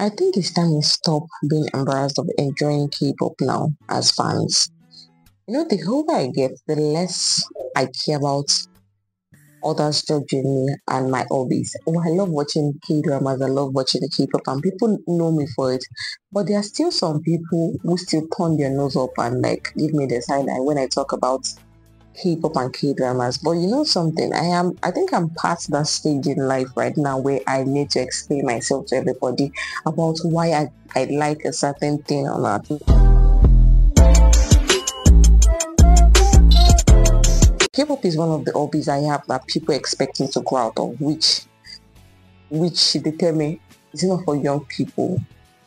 I think it's time we stop being embarrassed of enjoying K-pop now as fans. You know, the older I get, the less I care about others judging me and my hobbies. Oh, I love watching K-dramas, I love watching the K-pop and people know me for it. But there are still some people who still turn their nose up and like give me the eye when I talk about K-pop and K-dramas. But you know something, I am I think I'm past that stage in life right now where I need to explain myself to everybody about why I, I like a certain thing or not. K-pop is one of the hobbies I have that people expect me to grow out of, which which they tell me is not for young people,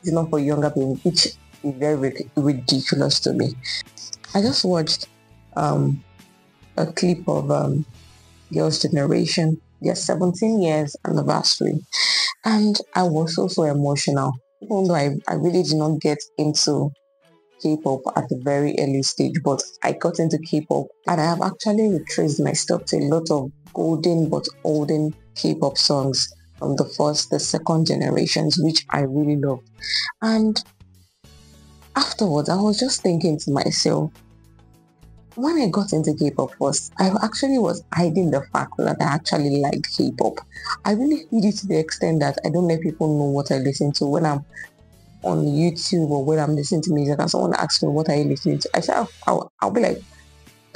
it's not for younger people, which is very ridiculous to me. I just watched um, a clip of um, Girls' Generation, their 17 years anniversary. And I was so, so emotional. Even though I, I really did not get into K-pop at a very early stage, but I got into K-pop and I have actually retraced my steps to a lot of golden but olden K-pop songs from the first, the second generations, which I really love. And afterwards, I was just thinking to myself, when I got into K-pop first, I actually was hiding the fact that I actually liked K-pop. I really hid it to the extent that I don't let people know what I listen to when I'm on YouTube or when I'm listening to music and someone asks me what are you listening to, I say I'll, I'll, I'll be like,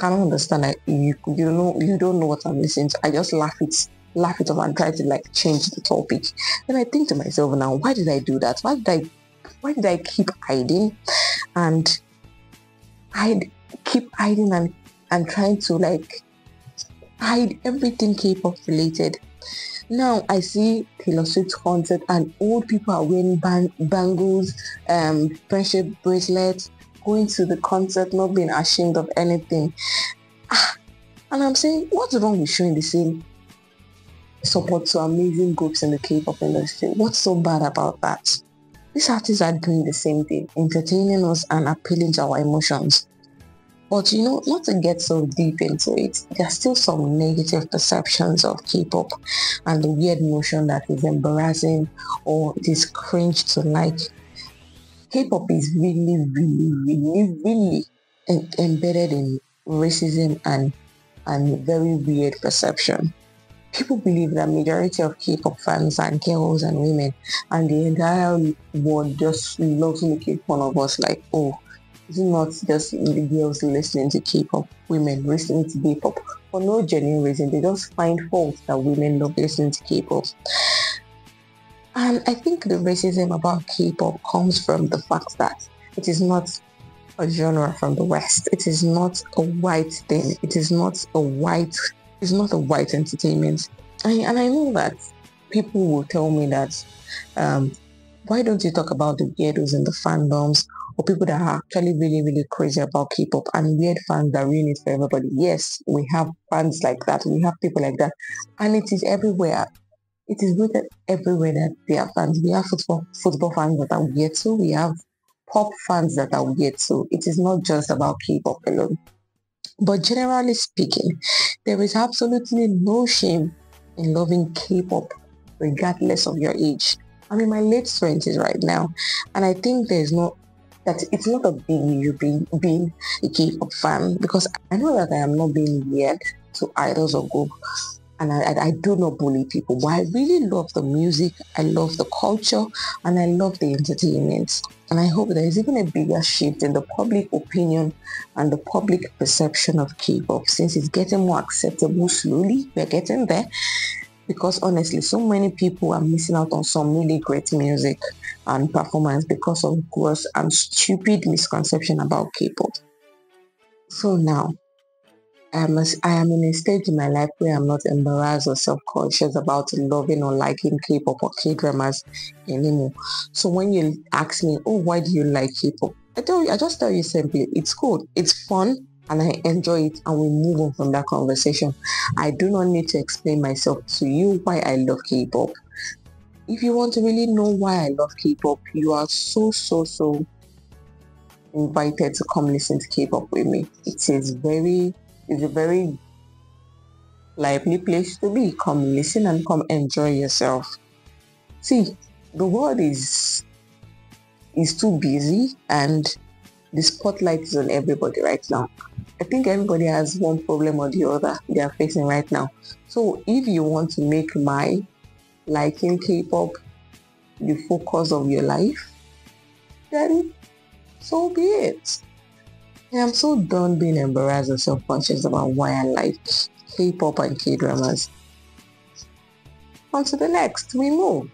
I don't understand. You, you know, you don't know what I'm listening to. I just laugh it, laugh it off and try to like change the topic. And I think to myself now, why did I do that? Why did I, why did I keep hiding, and hide keep hiding and, and trying to like hide everything K-pop related. Now I see Taylor Swift concert and old people are wearing bang- bangles, um, friendship bracelets, going to the concert, not being ashamed of anything. Ah, and I'm saying, what's wrong with showing the same support to amazing groups in the K-pop industry? What's so bad about that? These artists are doing the same thing, entertaining us and appealing to our emotions. But you know, not to get so deep into it, there's still some negative perceptions of K-pop and the weird notion that is embarrassing or it is cringe to like. K-pop is really, really, really, really embedded in racism and and very weird perception. People believe that majority of K-pop fans are girls and women, and the entire world just loves making fun of us. Like, oh, it's not just the girls listening to K-pop, women listening to K-pop for no genuine reason. They just find fault that women love listening to K-pop. And I think the racism about K-pop comes from the fact that it is not a genre from the West. It is not a white thing. It is not a white. It's not a white entertainment. I, and I know that people will tell me that um, why don't you talk about the weirdos and the fandoms or people that are actually really, really crazy about K-pop and weird fans that ruin it for everybody. Yes, we have fans like that. We have people like that. And it is everywhere. It is rooted everywhere that there are fans. We have football, football fans that are weird too. We have pop fans that are weird too. It is not just about K-pop alone. But generally speaking, there is absolutely no shame in loving K-pop regardless of your age. I'm in my late 20s right now, and I think there's no that it's not a big issue being, being a K-pop fan because I know that I am not being weird to idols or group and I, I, I, do not bully people, but I really love the music, I love the culture, and I love the entertainment. And I hope there is even a bigger shift in the public opinion and the public perception of K-pop since it's getting more acceptable slowly. We're getting there because honestly, so many people are missing out on some really great music and performance because of gross and stupid misconception about K-pop. So now, I am, a, I am in a stage in my life where I'm not embarrassed or self-conscious about loving or liking K-pop or K-dramas anymore. So when you ask me, oh, why do you like K-pop? I tell you, I just tell you simply, it's cool, it's fun, and I enjoy it and we move on from that conversation. I do not need to explain myself to you why I love K-pop. If you want to really know why I love K-pop, you are so, so, so invited to come listen to K-pop with me. It is very, it's a very lively place to be. Come listen and come enjoy yourself. See, the world is is too busy and the spotlight is on everybody right now. I think everybody has one problem or the other they are facing right now. So if you want to make my liking K-pop the focus of your life, then so be it. I'm so done being embarrassed and self-conscious about why I like K-pop and K-dramas. On to the next, we move.